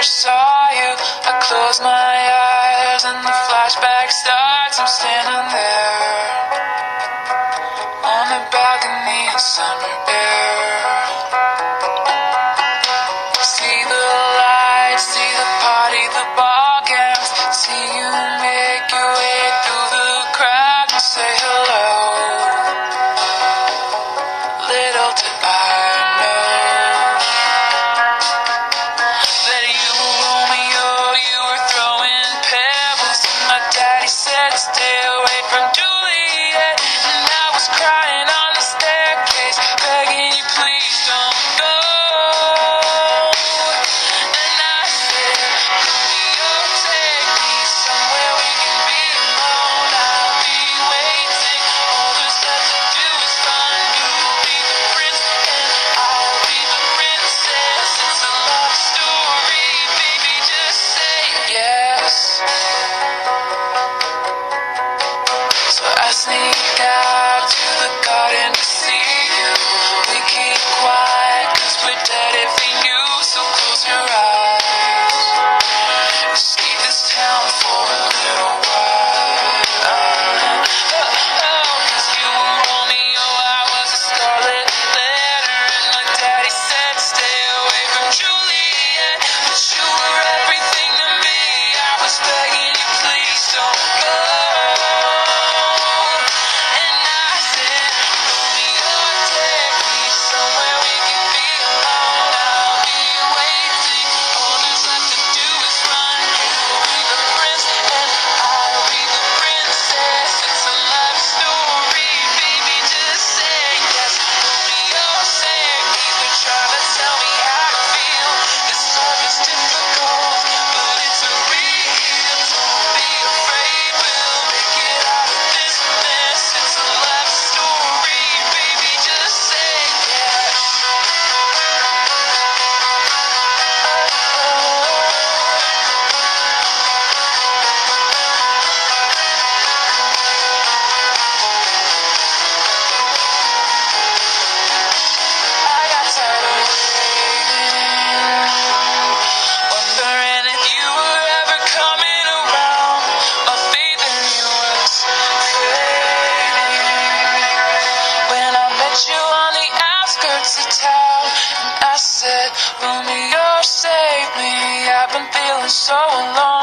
first saw you, I close my eyes and the flashback starts. I'm standing there on the balcony in summer. still you on the outskirts of town. And I said, Romeo, save me. I've been feeling so alone.